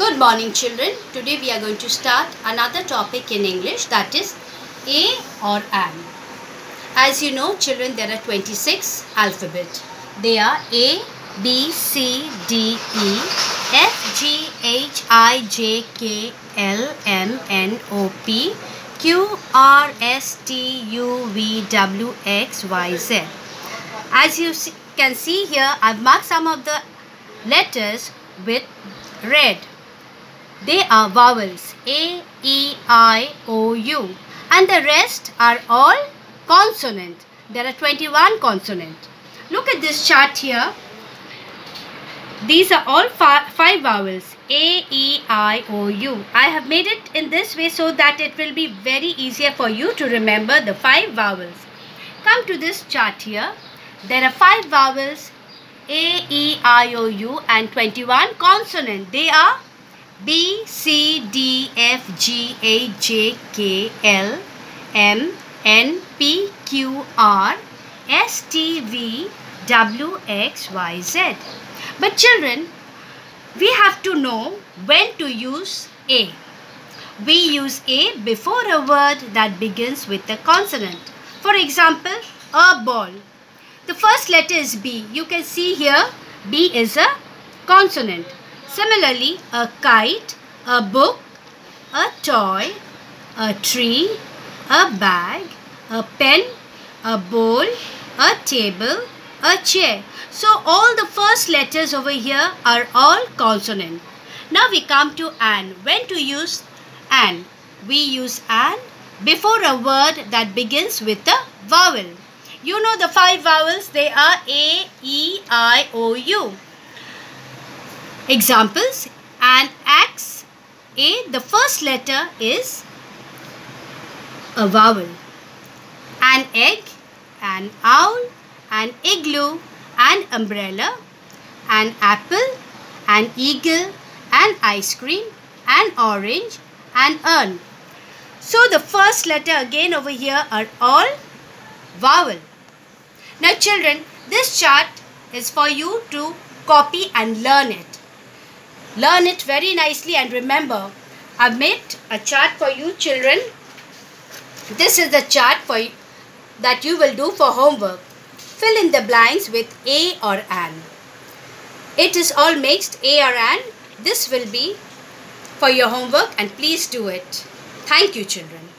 Good morning children. Today we are going to start another topic in English that is A or An. As you know children there are 26 alphabet. They are A, B, C, D, E, F, G, H, I, J, K, L, M, N, O, P, Q, R, S, T, U, V, W, X, Y, Z. As you see, can see here I've marked some of the letters with red. They are vowels A, E, I, O, U and the rest are all consonant. There are 21 consonant. Look at this chart here. These are all five vowels A, E, I, O, U. I have made it in this way so that it will be very easier for you to remember the five vowels. Come to this chart here. There are five vowels A, E, I, O, U and 21 consonant. They are B, C, D, F, G, H, J, K, L, M, N, P, Q, R, S, T, V, W, X, Y, Z. But children, we have to know when to use A. We use A before a word that begins with a consonant. For example, a ball. The first letter is B. You can see here B is a consonant. Similarly, a kite, a book, a toy, a tree, a bag, a pen, a bowl, a table, a chair. So all the first letters over here are all consonant. Now we come to an. When to use an? We use an before a word that begins with a vowel. You know the five vowels. They are A, E, I, O, U. Examples An axe A the first letter is a vowel. An egg, an owl, an igloo, an umbrella, an apple, an eagle, an ice cream, an orange, an urn. So the first letter again over here are all vowel. Now children, this chart is for you to copy and learn it. Learn it very nicely and remember, I've made a chart for you children. This is the chart for you, that you will do for homework. Fill in the blanks with A or an. It is all mixed A or an. This will be for your homework and please do it. Thank you children.